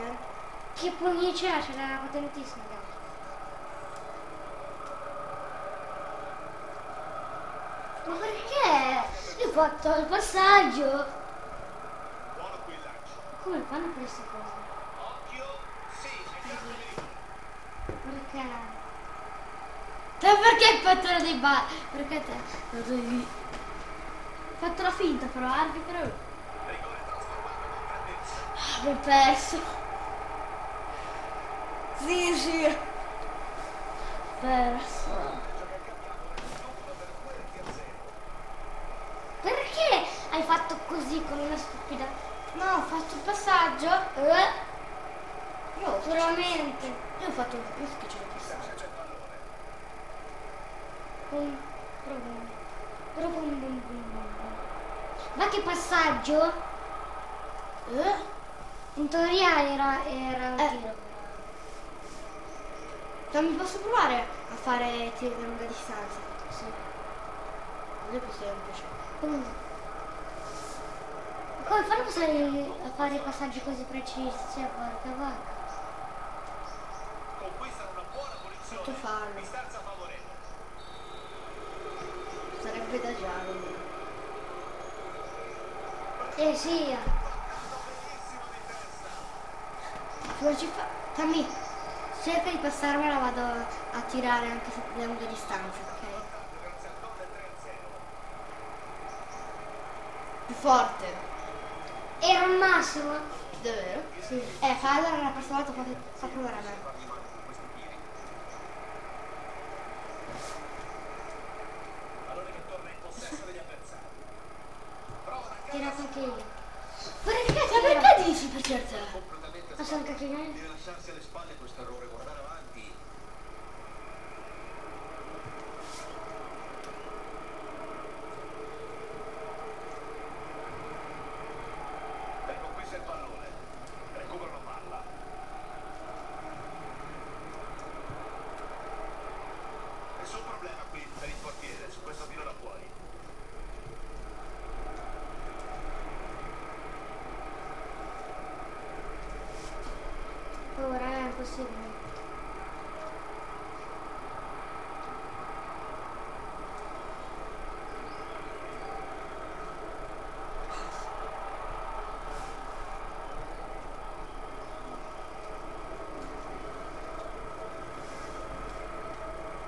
eh. Che pugni c'era? C'era potentissimo. cazzo. Ma perché? Io ho fatto il passaggio. Come fanno queste cose? Perché? Te perché hai fatto la dei ba... Perché te lo devi... Hai fatto la finta però, con grandezza. Avevo perso. Sì, sì. Perso. Perché hai fatto così con una stupida... No, ho fatto il passaggio. Eh? Io Veramente. Io ho fatto io passato. C'è il pallone. Pum, pum, pum, pum, pum. Ma che passaggio? Eh? In teoria era, era un Eh. tiro. Non posso provare a fare tiri da lunga distanza. Sì. Non è più semplice. Come? Come fanno a a fare passaggi così precisi? Cioè, porca vacca. Conquistano una buona posizione. Tutto fallo. Distanza favorevole. Sarebbe da giallo. Eh sì. Cosa ci fa? Tammy, cerca di passarmela, vado a tirare anche se da lunga distanza, ok? Grazie al gol del 3-0. Più forte. Era il massimo. Davvero? Sì. Eh, fa allora la prossima volta fa, provare a me. Pallone che torna in possesso degli avversari. Prova a Tirato anche io. Perché? Ma perché dici per certo? A San Catinel.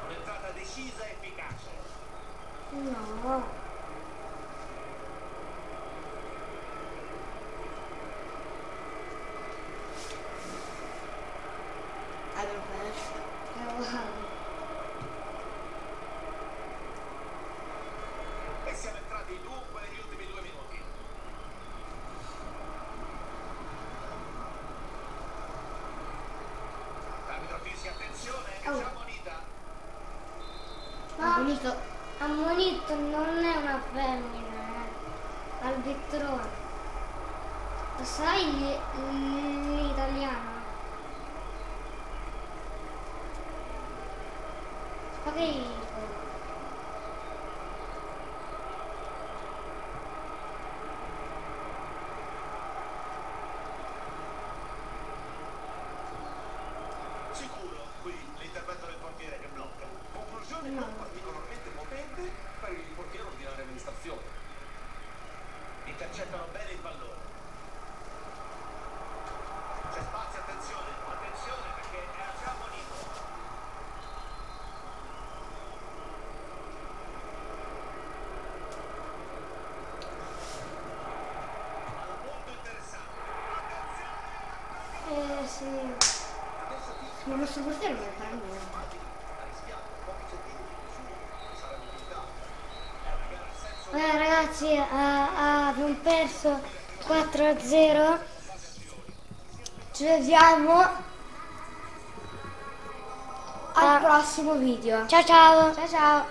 Un'entrata decisa e efficace. No. Ma Bonito. ammonito non è una femmina, eh. Albitrone. Lo sai l'italiano? Spaghetti. Intercettano bene il pallone. C'è spazio, attenzione, attenzione perché è già ammonito. Al punto interessante. Attenzione! Eh sì. Ma il nostro portiere non farà niente. Eh, ragazzi, eh, abbiamo perso 4-0. Ci vediamo al Ah. prossimo video. Ciao ciao. Ciao ciao.